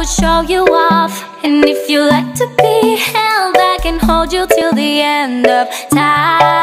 would show you off. And if you like to be held I can hold you till the end of time.